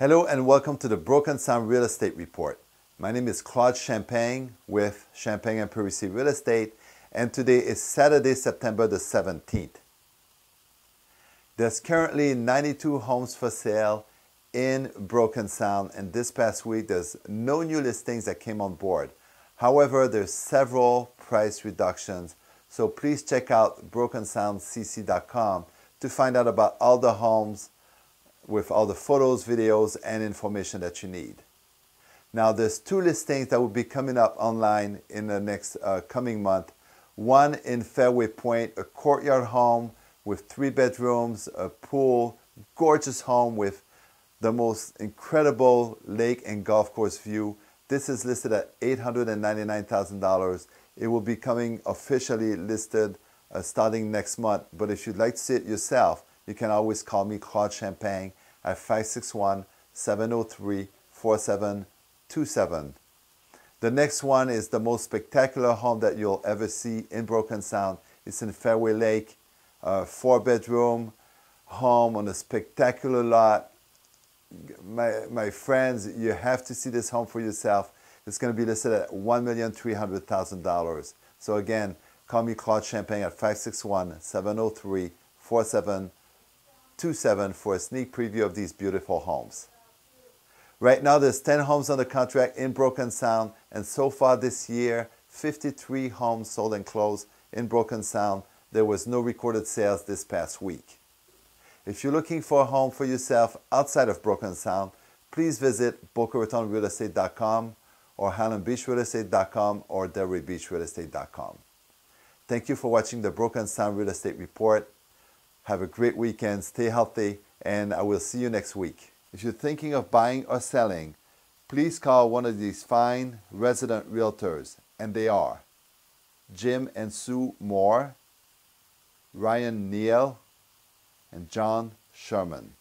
Hello and welcome to the Broken Sound Real Estate Report. My name is Claude Champagne with Champagne and Parisi Real Estate, and today is Saturday, September the 17th. There's currently 92 homes for sale in Broken Sound, and this past week there's no new listings that came on board. However, there's several price reductions, so please check out brokensoundcc.com to find out about all the homes with all the photos, videos, and information that you need. Now, there's two listings that will be coming up online in the next uh, coming month. One in Fairway Point, a courtyard home with three bedrooms, a pool, gorgeous home with the most incredible lake and golf course view. This is listed at $899,000. It will be coming officially listed uh, starting next month. But if you'd like to see it yourself, you can always call me Claude Champagne at 561 703 4727. The next one is the most spectacular home that you'll ever see in Broken Sound. It's in Fairway Lake, a four bedroom home on a spectacular lot. My, my friends, you have to see this home for yourself. It's going to be listed at $1,300,000. So again, call me Claude Champagne at 561 703 4727 for a sneak preview of these beautiful homes. Right now, there's 10 homes under contract in Broken Sound, and so far this year, 53 homes sold and closed in Broken Sound. There was no recorded sales this past week. If you're looking for a home for yourself outside of Broken Sound, please visit Boca Raton Realestate.com or HighlandBeachRealestate.com or DelrayBeachRealestate.com. Thank you for watching the Broken Sound Real Estate Report. Have a great weekend, stay healthy, and I will see you next week. If you're thinking of buying or selling, please call one of these fine resident realtors, and they are Jim and Sue Moore, Ryan Neal, and John Sherman.